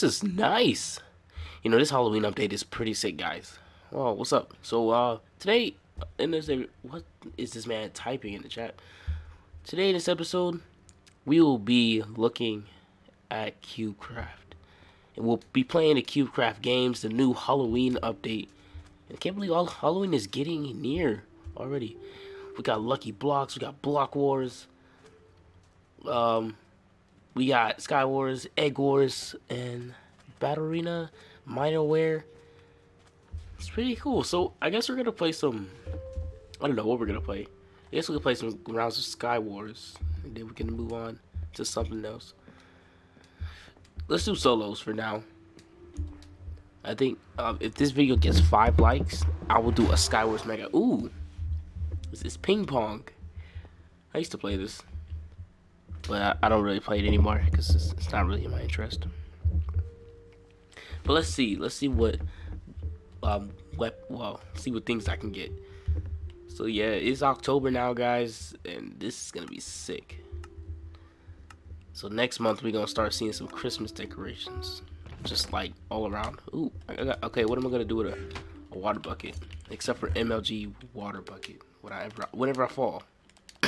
this is nice. You know, this Halloween update is pretty sick, guys. Well, what's up? So, uh, today, in this, what is this man typing in the chat? Today in this episode, we will be looking at CubeCraft. And we'll be playing the CubeCraft games, the new Halloween update. I can't believe all Halloween is getting near already. We got Lucky Blocks, we got Block Wars. Um, we got Sky Wars, Egg Wars, and Battle Arena, Minerware. It's pretty cool. So I guess we're gonna play some. I don't know what we're gonna play. I guess we can play some rounds of Sky Wars, and then we can move on to something else. Let's do solos for now. I think um, if this video gets five likes, I will do a Sky Wars Mega. Ooh, this is ping pong. I used to play this but I, I don't really play it anymore because it's, it's, not really in my interest. But let's see, let's see what, um, well, see what things I can get. So yeah, it's October now, guys, and this is gonna be sick. So next month we're gonna start seeing some Christmas decorations, just like all around. Ooh, got, okay, what am I gonna do with a, a water bucket? Except for MLG water bucket. Whenever, whenever I fall,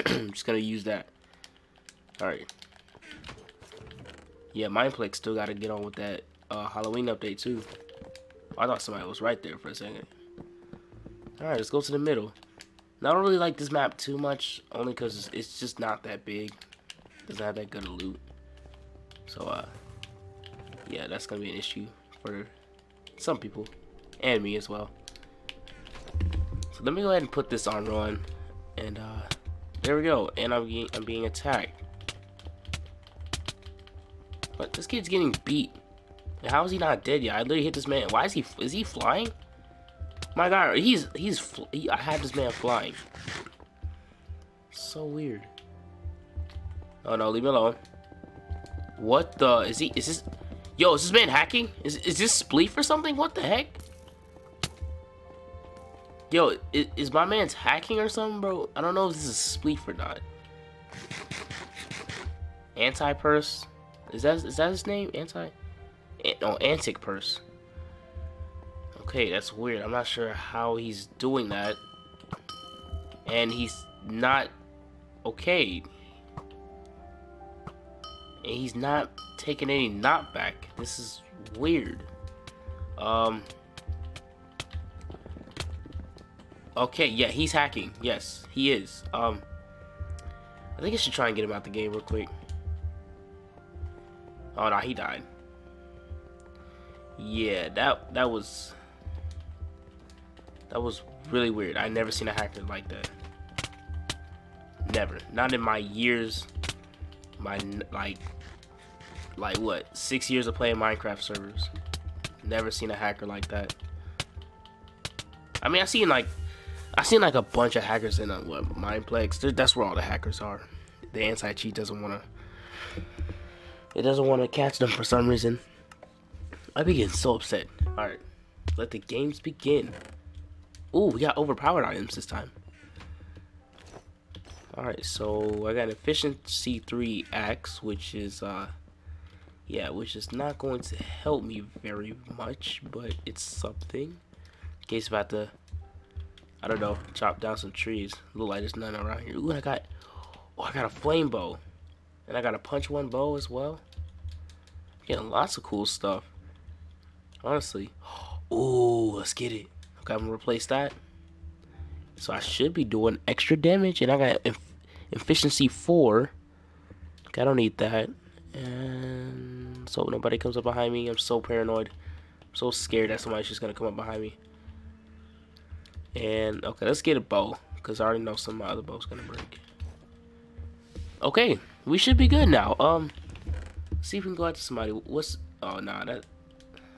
I'm just gonna use that. Alright. Yeah, Mineplex still gotta get on with that uh, Halloween update too. I thought somebody was right there for a second. Alright, let's go to the middle. Now, I don't really like this map too much, only because it's just not that big. Doesn't have that good of loot. So, uh, yeah, that's gonna be an issue for some people, and me as well. So let me go ahead and put this on on, and uh, there we go. And I'm I'm being attacked. But this kid's getting beat. How is he not dead yet? I literally hit this man. Why is he? Is he flying? My God, he's he's. He, I had this man flying. So weird. Oh no, leave me alone. What the? Is he? Is this? Yo, is this man hacking? Is is this spleef or something? What the heck? Yo, is, is my man's hacking or something, bro? I don't know if this is spleef or not. Anti-purse. Is that is that his name? Anti? No, Antic Purse. Okay, that's weird. I'm not sure how he's doing that. And he's not okay. And he's not taking any knockback. This is weird. Um. Okay, yeah, he's hacking. Yes, he is. Um. I think I should try and get him out the game real quick. Oh no, he died. Yeah, that that was that was really weird. I never seen a hacker like that. Never. Not in my years. My like like what six years of playing Minecraft servers. Never seen a hacker like that. I mean, I seen like I seen like a bunch of hackers in uh, what Mineplex. That's where all the hackers are. The anti cheat doesn't want to it doesn't want to catch them for some reason. I be getting so upset. Alright, let the games begin. Ooh, we got overpowered items this time. Alright, so I got an efficiency 3 axe, which is, uh, yeah, which is not going to help me very much, but it's something. In case about to, I don't know, chop down some trees. Look like there's none around here. Ooh, I got, oh, I got a flame bow. And I got a punch one bow as well. Getting lots of cool stuff. Honestly. Ooh, let's get it. Okay, I'm gonna replace that. So I should be doing extra damage, and I got efficiency four. Okay, I don't need that. And so nobody comes up behind me. I'm so paranoid. I'm so scared that somebody's just gonna come up behind me. And okay, let's get a bow because I already know some of my other bows gonna break. Okay, we should be good now. Um, see if we can go after somebody. What's? Oh nah, that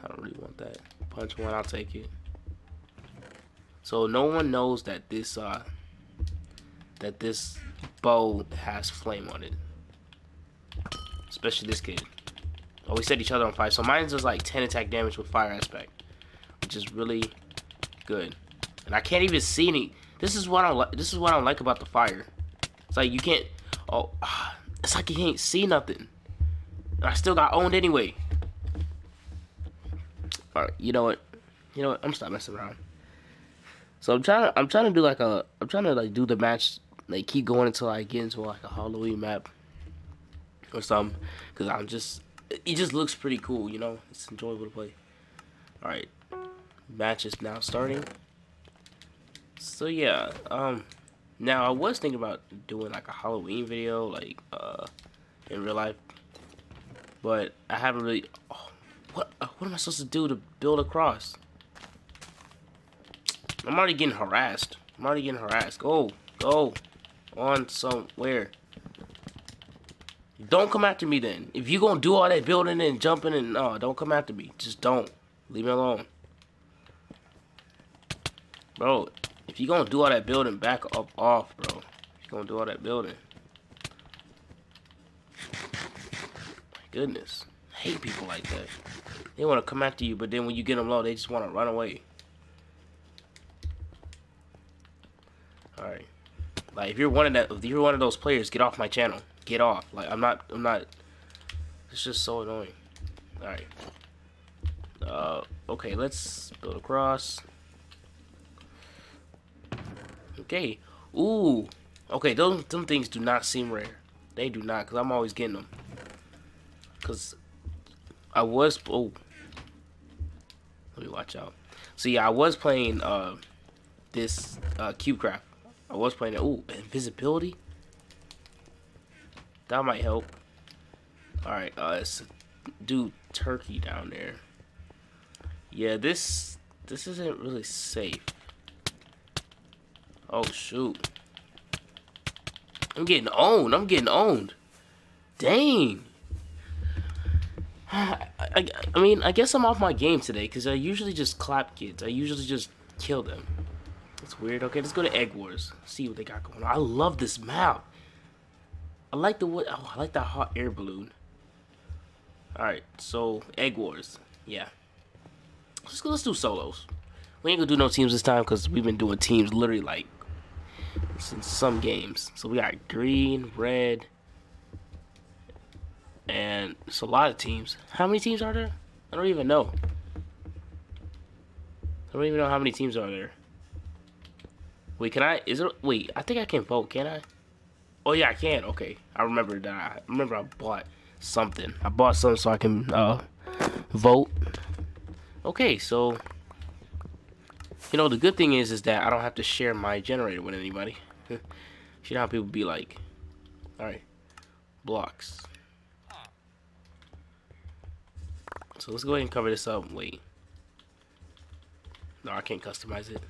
I don't really want that. Punch one, I'll take it. So no one knows that this uh that this bow has flame on it. Especially this kid. Oh, we set each other on fire. So mine does like 10 attack damage with fire aspect, which is really good. And I can't even see any. This is what I like. This is what I don't like about the fire. It's like you can't. Oh, it's like he can't see nothing. I still got owned anyway. All right, you know what? You know what? I'm stop messing around. So I'm trying to I'm trying to do like a I'm trying to like do the match like keep going until I get into like a Halloween map or something because I'm just it just looks pretty cool, you know. It's enjoyable to play. All right, match is now starting. So yeah, um, now I was thinking about doing like a Halloween video, like uh, in real life, but I haven't really. Oh, what uh, what am I supposed to do to build a cross? I'm already getting harassed. I'm already getting harassed. Go, go, on somewhere. Don't come after me then. If you gonna do all that building and jumping and no, don't come after me. Just don't. Leave me alone. Bro, if you gonna do all that building, back up off, bro. If you gonna do all that building. My goodness. I hate people like that. They wanna come after you, but then when you get them low, they just wanna run away. Alright. Like if you're one of that if you're one of those players, get off my channel. Get off. Like I'm not I'm not it's just so annoying. Alright. Uh okay, let's build across. Okay. Ooh. Okay, those them things do not seem rare. They do not, cause I'm always getting them. Cause I was oh. Let me watch out. See, I was playing uh this uh CubeCraft. I was playing it. Ooh, invisibility. That might help. Alright, uh, let's do turkey down there. Yeah, this this isn't really safe. Oh shoot. I'm getting owned. I'm getting owned. Dang. I, I, I mean, I guess I'm off my game today because I usually just clap kids. I usually just kill them. That's weird. Okay, let's go to Egg Wars. See what they got going on. I love this map. I like the what? Oh, I like that hot air balloon. All right, so Egg Wars. Yeah. Let's go. Let's do solos. We ain't gonna do no teams this time because we've been doing teams literally like since some games. So we got green, red, and it's a lot of teams. How many teams are there? I don't even know. I don't even know how many teams are there. Wait, can I? Is it? Wait, I think I can vote. Can I? Oh yeah, I can. Okay, I remember that. I remember I bought something. I bought something so I can uh, vote. Okay, so you know the good thing is is that I don't have to share my generator with anybody. you know how people be like, all right, blocks. So let's go ahead and cover this up. Wait. No, I can't customize it.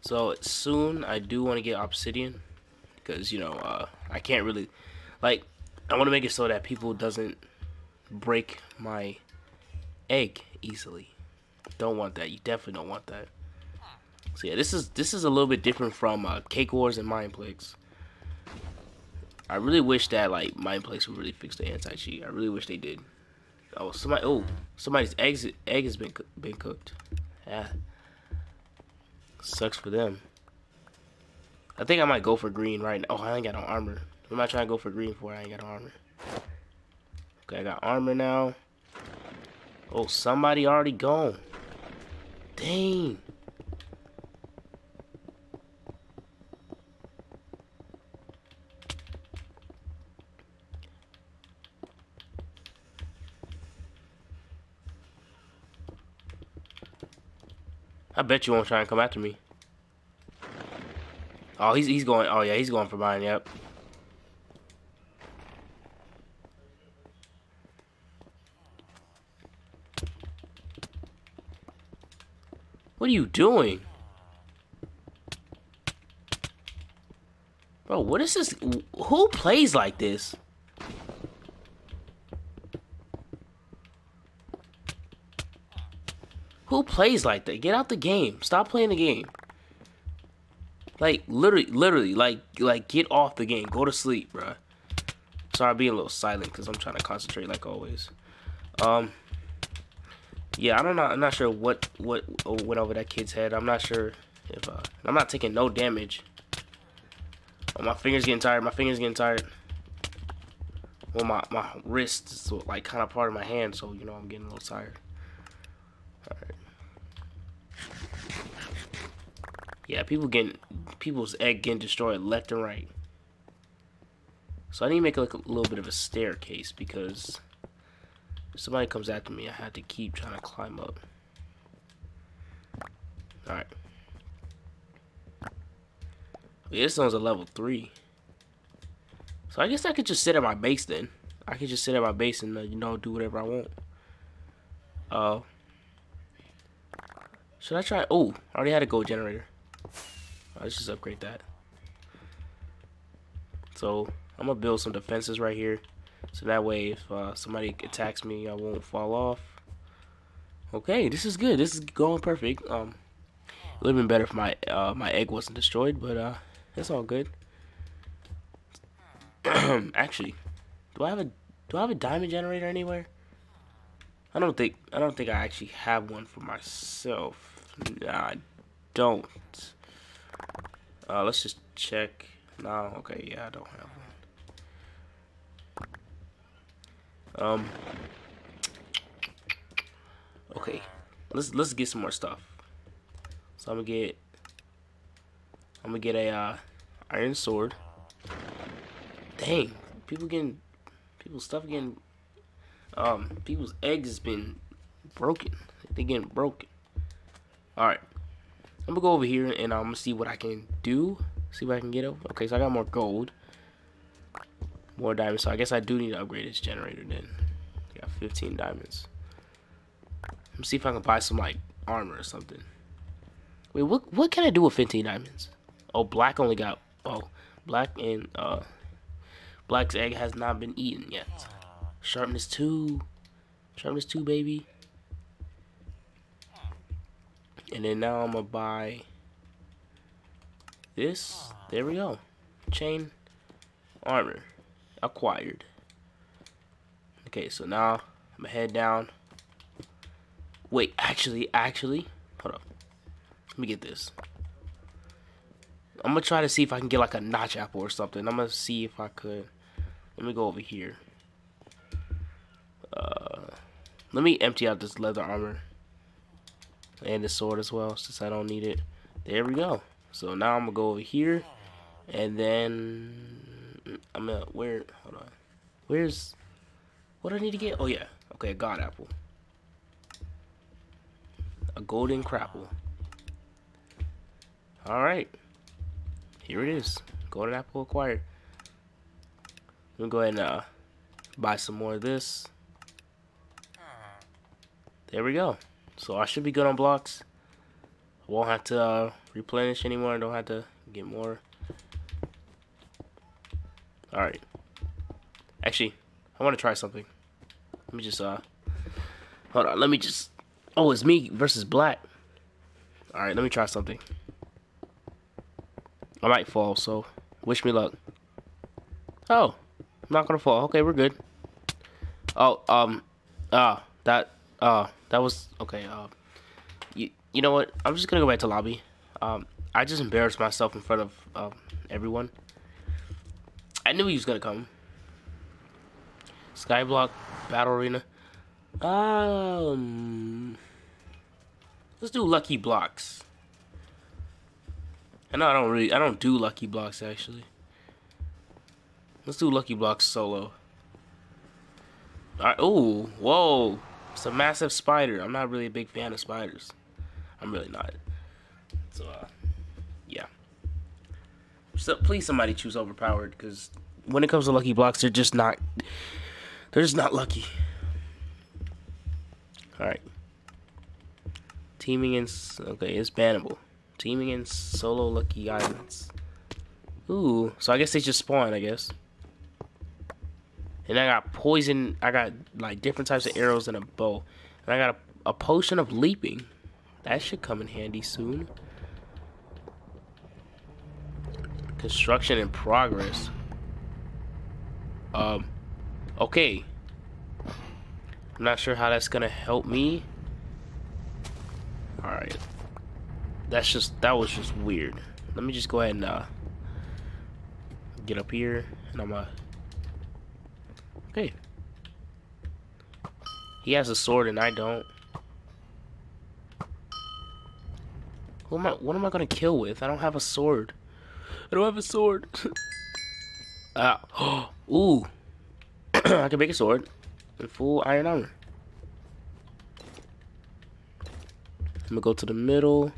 So soon I do want to get obsidian because you know uh, I can't really like I want to make it so that people doesn't break my egg easily. Don't want that. You definitely don't want that. So yeah, this is this is a little bit different from uh, Cake Wars and Mineplex. I really wish that like Mineplex would really fix the anti cheat. I really wish they did. Oh, somebody! Oh, somebody's eggs egg has been been cooked. Yeah. Sucks for them. I think I might go for green right now. Oh, I ain't got no armor. What am I trying to go for green for? I ain't got no armor. Okay, I got armor now. Oh, somebody already gone. Dang. I bet you won't try and come after me. Oh, he's he's going. Oh yeah, he's going for mine. Yep. What are you doing? Bro, what is this? Who plays like this? Who plays like that? Get out the game. Stop playing the game. Like literally, literally, like like get off the game. Go to sleep, bro. Sorry, I'm being a little silent because I'm trying to concentrate like always. Um. Yeah, I don't know. I'm not sure what what went over that kid's head. I'm not sure if uh, I'm not taking no damage. Oh, my fingers getting tired. My fingers getting tired. Well, my my wrist is like kind of part of my hand, so you know I'm getting a little tired. Alright. Yeah, people getting people's egg getting destroyed left and right. So I need to make like a little bit of a staircase because somebody comes after me, I have to keep trying to climb up. Alright. Yeah, this one's a level 3. So I guess I could just sit at my base then. I could just sit at my base and, uh, you know, do whatever I want. Uh, should I try? Oh, I already had a gold generator. let's just upgrade that. So, I'm going to build some defenses right here. So that way, if uh, somebody attacks me, I won't fall off. Okay, this is good. This is going perfect. Um, it would have been better if my uh, my egg wasn't destroyed, but uh, it's all good. Actually, do I have a do I have a diamond generator anywhere? I don't think I don't think I actually have one for myself. Nah, I don't. Uh, let's just check. No, okay, yeah, I don't have one. Um. Okay, let's let's get some more stuff. So I'm gonna get I'm gonna get a uh, iron sword. Dang, people getting people's stuff getting um people's eggs has been broken. They getting broken. Alright. I'm gonna go over here and I'm gonna see what I can do. See what I can get. Okay, so I got more gold. More diamonds. So I guess I do need to upgrade this generator then. got 15 diamonds. Let me see if I can buy some like armor or something. Wait, what what can I do with 15 diamonds? Oh, black only got oh, black and uh black's egg has not been eaten yet. Sharpness 2. Sharpness 2, baby. And then now I'm to buy this. There we go. Chain armor acquired. Okay, so now I'm to head down. Wait, actually, actually, hold up. Let me get this. I'm to try to see if I can get like a notch apple or something. I'm to see if I could. Let me go over here. Uh, let me empty out this leather armor. And the sword as well, since I don't need it. There we go. So now I'm to go over here. And then... I'm gonna... Where... Hold on. Where's... What do I need to get? Oh, yeah. Okay, a god apple. A golden crapple. Alright. Here it is. Golden apple acquired. I'm gonna go ahead and uh, buy some more of this. There we go. So I should be good on blocks. Won't have to uh, replenish anymore. Don't have to get more. Alright. Actually, I want to try something. Let me just, uh... Hold on, let me just... Oh, it's me versus black. Alright, let me try something. I might fall, so wish me luck. Oh, I'm not gonna fall. Okay, we're good. Oh, um, ah, uh, that uh, that was okay. Uh, you you know what? I'm just gonna go back to lobby. Um, I just embarrassed myself in front of um, everyone. I knew he was gonna come. Skyblock Battle Arena. Um, let's do lucky blocks. I know I don't really, I don't do lucky blocks actually. Let's do lucky blocks solo. Alright, ooh, whoa. It's a massive spider. I'm not really a big fan of spiders. I'm really not. So, uh. So please, somebody choose overpowered because when it comes to lucky blocks, they're just not. They're just not lucky. All right. Teaming in okay, it's bannable. Teaming in solo lucky islands. Ooh, so I guess they just spawn. I guess. And I got poison. I got like different types of arrows and a bow. And I got a, a potion of leaping. That should come in handy soon. Construction in progress. Um, okay. I'm not sure how that's gonna help me. Alright. That's just, that was just weird. Let me just go ahead and, uh, get up here. And I'm gonna He has a sword and I don't. Who am I, what am I gonna kill with? I don't have a sword. I don't have a sword. ah. Ooh. I can make a sword. In full iron armor. I'm gonna go to the middle.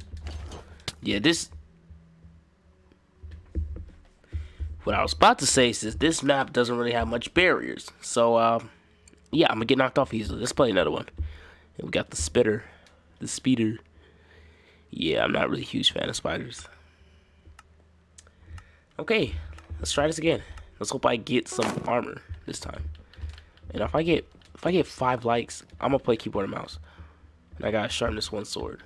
Yeah, this... What I was about to say is this map doesn't really have much barriers. So, um, yeah, I'm gonna get knocked off easily. Let's play another one. And we got the spitter. The speeder. Yeah, I'm not really a huge fan of spiders. Okay, let's try this again. Let's hope I get some armor this time. And if I get if I get five likes, I'm gonna play keyboard and mouse. And I gotta sharpen this one sword.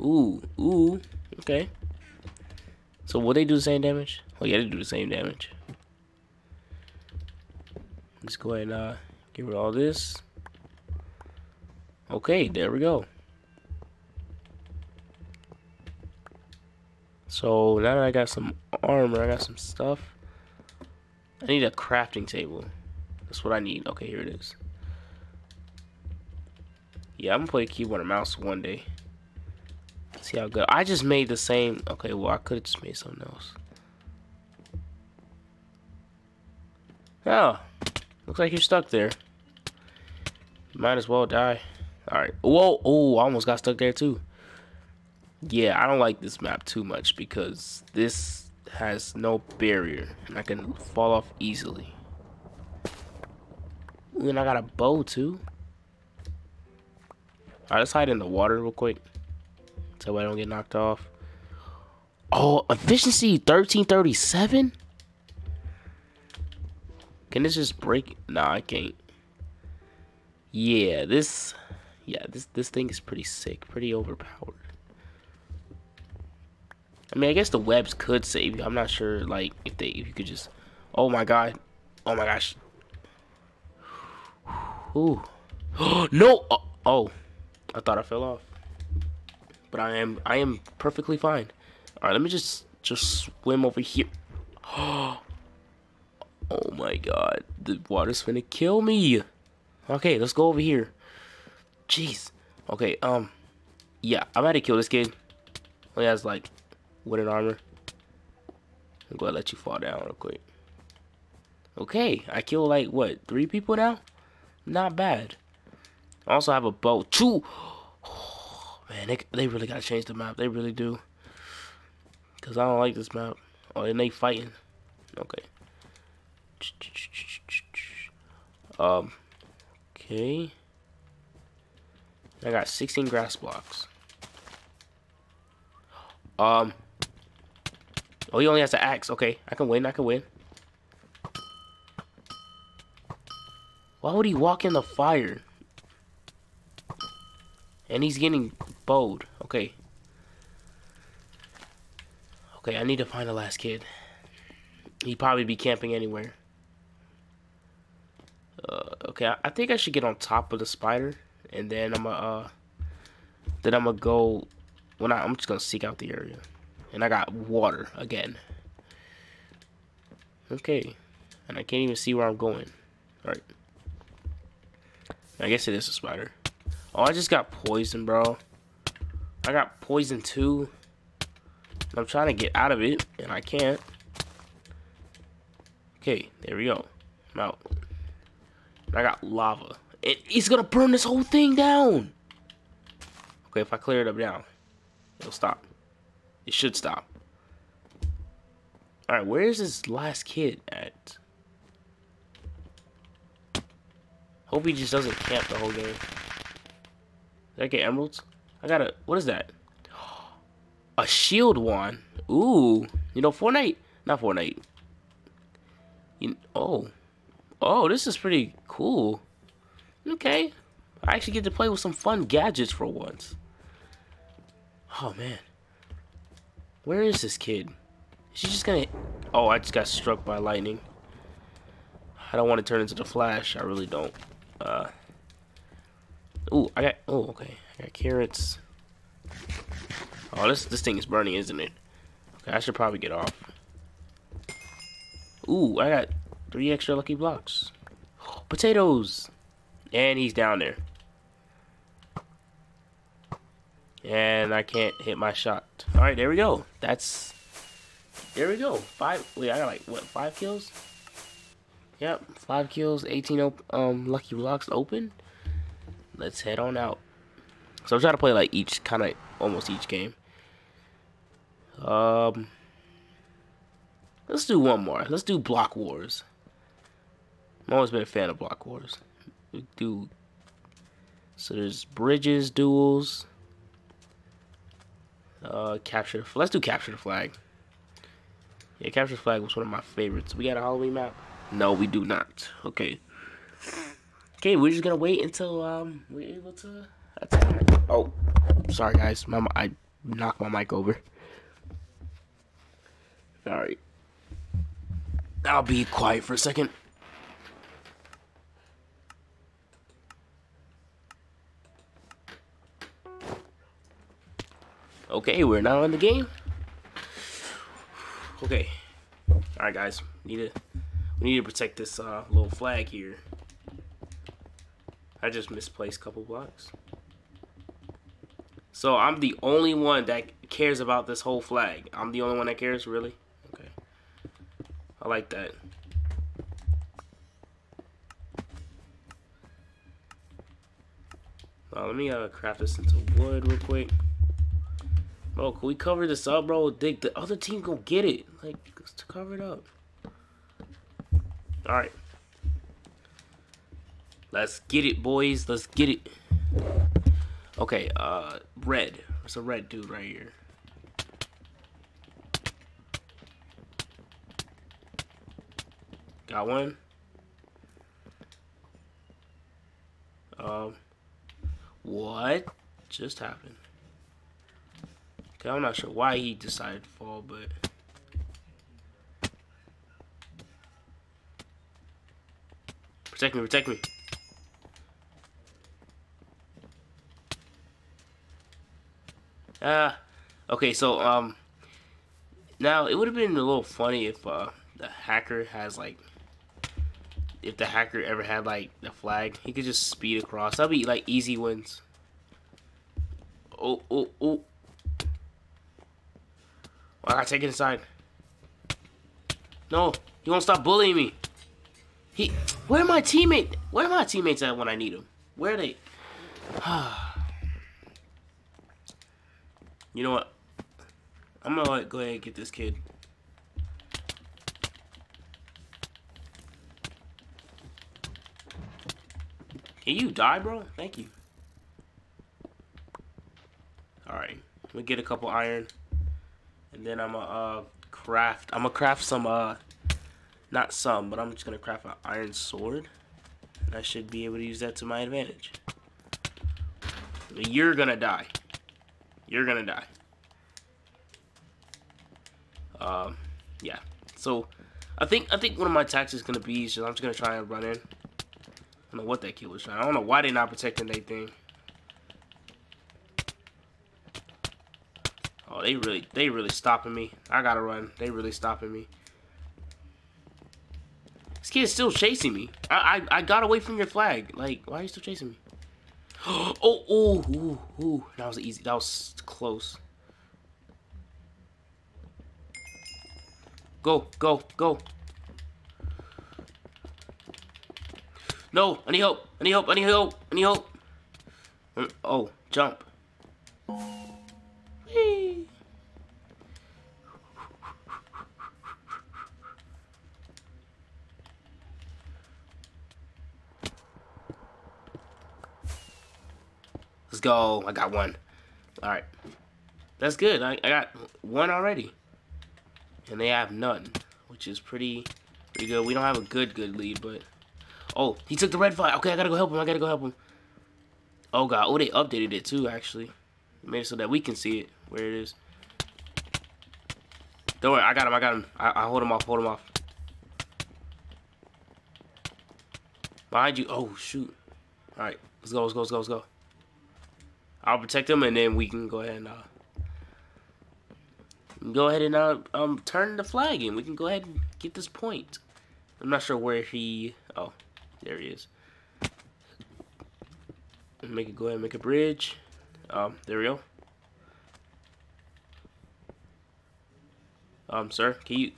Ooh, ooh, okay. So will they do the same damage? Oh yeah, they do the same damage. Let's go ahead and uh, of all this. Okay, there we go. So now that I got some armor, I got some stuff. I need a crafting table. That's what I need. Okay, here it is. Yeah, I'm gonna play keyboard and mouse one day. See how good. I just made the same. Okay, well, I could have just made something else. Oh, looks like you're stuck there. might as well die. Alright. Whoa, oh, I almost got stuck there too. Yeah, I don't like this map too much because this has no barrier and I can fall off easily. Ooh, and I got a bow too. Alright, let's hide in the water real quick. So I don't get knocked off. Oh, efficiency 1337? Can this just break? Nah, I can't. Yeah, this yeah, this this thing is pretty sick, pretty overpowered. I mean, I guess the webs could save you. I'm not sure, like, if they if you could just. Oh my god! Oh my gosh! Ooh! no! Oh, oh, I thought I fell off, but I am I am perfectly fine. All right, let me just just swim over here. Oh my god, the water's gonna kill me. Okay, let's go over here. Jeez. Okay, um, yeah, I'm about to kill this kid. He has like wooden armor. I'm gonna let you fall down real quick. Okay, I killed like what three people now? Not bad. I also have a bow. Two. Man, they they really gotta change the map. They really do. Cause I don't like this map. Oh, and they fighting. Okay. Um. Okay. I got 16 grass blocks. Um. Oh, he only has an axe. Okay, I can win. I can win. Why would he walk in the fire? And he's getting bowed. Okay. Okay, I need to find the last kid. He'd probably be camping anywhere. Uh, okay, I, think I should get on top of the spider and then I'm gonna uh, then I'm gonna go when I'm just gonna seek out the area and I got water again. Okay. And I can't even see where I'm going. All right I guess it is a spider. Oh I just got poison bro. I got poison too. I'm trying to get out of it and I can't. Okay there we go. I'm out. I got lava. It, he's gonna burn this whole thing down. Okay, if I clear it up now, it'll stop. It should stop. Alright, where is this last kid at? Hope he just doesn't camp the whole game. Did I get emeralds? I got a, what is that? A shield one. Ooh, you know, Fortnite, not Fortnite. You, oh, oh, this is pretty cool. Okay. I actually get to play with some fun gadgets for once. Oh, man. Where is this kid? Is she just gonna... Oh, I just got struck by lightning. I don't want to turn into the Flash. I really don't. Uh... Ooh, I got... Oh, okay. I got carrots. Oh, this, this thing is burning, isn't it? Okay, I should probably get off. Ooh, I got three extra lucky blocks. potatoes! And he's down there. And I can't hit my shot. Alright, there we go. That's... There we go. Five... Wait, I got like, what, five kills? Yep, five kills, 18 um lucky blocks open. Let's head on out. So I'm trying to play like each kind of almost each game. Um, let's do one more. Let's do Block Wars. I've always been a fan of Block Wars. We do so there's bridges, duels, uh, capture. Let's do capture the flag. Yeah, capture the flag was one of my favorites. We got a Halloween map. No, we do not. Okay. Okay, we're just gonna wait until um we're able to attack. Oh, sorry guys, my I knocked my mic over. All right, I'll be quiet for a second. Okay, we're now in the game. Okay. Alright guys, need to we need to protect this uh, little flag here. I just misplaced a couple blocks. So I'm the only one that cares about this whole flag. I'm the only one that cares, really? Okay. I like that. Uh, let me uh, craft this into wood real quick. Bro, can we cover this up, bro? Dig the other team gonna get it. Like, let's cover it up. Alright. Let's get it, boys. Let's get it. Okay, uh, red. There's a red dude right here. Got one. Um, what just happened? I'm not sure why he decided to fall, but... Protect me, protect me. Ah, uh, okay, so, um, now, it would have been a little funny if, uh, the hacker has, like, if the hacker ever had, like, the flag, he could just speed across. That'd be, like, easy wins. Oh, oh, oh. I gotta take it inside. No, he won't stop bullying me. He, where are my teammate? Where are my teammates at when I need them? Where are they? you know what? I'm gonna like, go ahead and get this kid. Can you die, bro? Thank you. Alright. We get a couple iron. And then I'm gonna uh, craft. I'm gonna craft some uh, not some, but I'm just gonna craft an iron sword. And I should be able to use that to my advantage. You're gonna die. You're gonna die. Um, yeah. So, I think I think one of my attacks is gonna be so I'm just gonna try and run in. I don't know what that kid was trying. I don't know why they're not protecting that thing. Oh, they really, they really stopping me. I gotta run. They really stopping me. This kid is still chasing me. I, I, I got away from your flag. Like, why are you still chasing me? oh, oh, ooh, ooh. That was easy. That was close. Go, go, go. No, I need help. I need help. I need help. I need help. Uh, oh, jump. Let's go. I got one. All right. That's good. I, I got one already. And they have none, which is pretty pretty good. We don't have a good, good lead, but... Oh, he took the red flag. Okay, I gotta go help him. I gotta go help him. Oh, God. Oh, they updated it, too, actually. Made it so that we can see it, where it is. Don't worry. I got him. I got him. I, I hold him off. Hold him off. Behind you. Oh, shoot. All right. Let's go. Let's go. Let's go. Let's go. I'll protect him, and then we can go ahead and uh, go ahead and uh, um turn the flag in. We can go ahead and get this point. I'm not sure where he. Oh, there he is. Make it go ahead and make a bridge. Um, there we go. Um, sir, can you...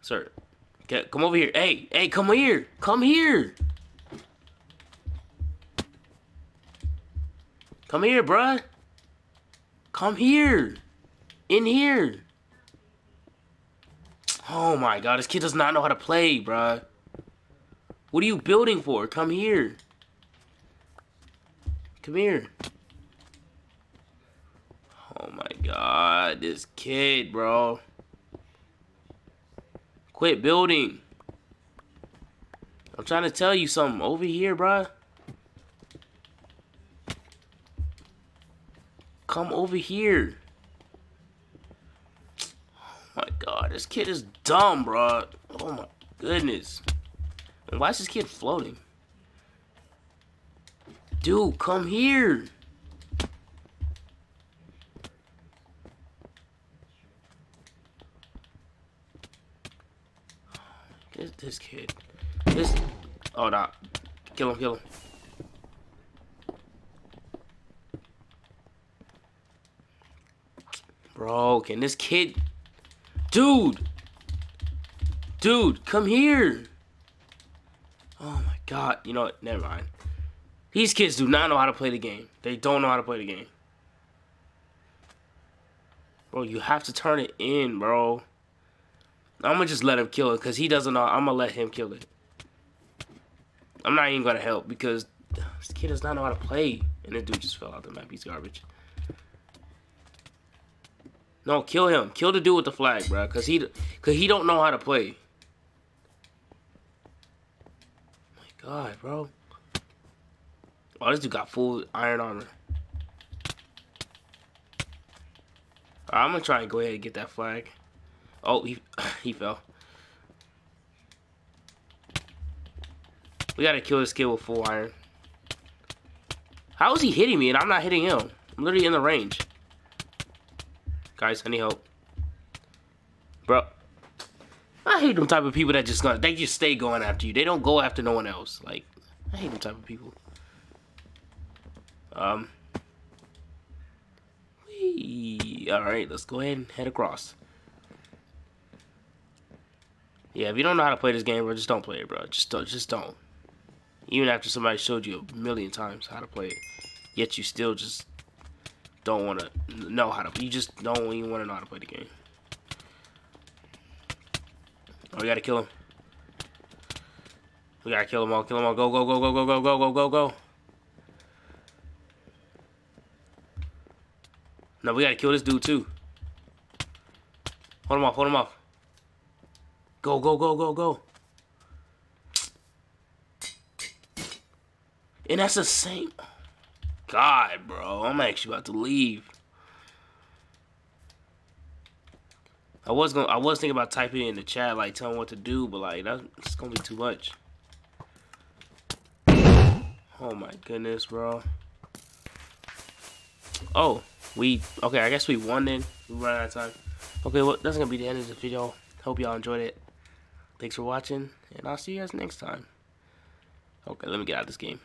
Sir, can, come over here. Hey, hey, come here. Come here. Come here, bruh. Come here. In here. Oh my god, this kid does not know how to play, bruh. What are you building for? Come here. Come here. Oh my god, this kid, bro. Quit building. I'm trying to tell you something. Over here, bro. Come over here. Oh my god, this kid is dumb, bro. Oh my goodness. Why is this kid floating? Dude, come here. This, this kid. This. Oh, nah. Kill him, kill him. Bro, can this kid... Dude! Dude, come here! Oh my god. You know what? Never mind. These kids do not know how to play the game. They don't know how to play the game. Bro, you have to turn it in, bro. I'm gonna just let him kill it because he doesn't know. I'm gonna let him kill it. I'm not even gonna help because this kid does not know how to play. And this dude just fell out the map. He's garbage. No, kill him. Kill the dude with the flag, bro. Cause he, cause he don't know how to play. My God, bro. Oh, this dude got full iron armor. Right, I'm gonna try and go ahead and get that flag. Oh, he he fell. We gotta kill this kid with full iron. How is he hitting me and I'm not hitting him? I'm literally in the range. Guys, need help. Bro. I hate them type of people that just gonna they just stay going after you. They don't go after no one else. Like, I hate them type of people. Um Alright, let's go ahead and head across. Yeah, if you don't know how to play this game, bro, just don't play it, bro. Just don't just don't. Even after somebody showed you a million times how to play it. Yet you still just don't want to know how to. You just don't even want to know how to play the game. Oh, we gotta kill him. We gotta kill them all. Kill them all. Go, go, go, go, go, go, go, go, go, go. No, we gotta kill this dude too. Hold him off. Hold him off. Go, go, go, go, go. And that's the same. God, bro. I'm actually about to leave. I was gonna I was thinking about typing in the chat, like telling what to do, but like that's gonna be too much. Oh my goodness, bro. Oh, we okay i guess we won then. We ran out of time. Okay well that's gonna be the end of this video. Hope y'all enjoyed it. Thanks for watching and i'll see you guys next time. Okay let me get out of this game.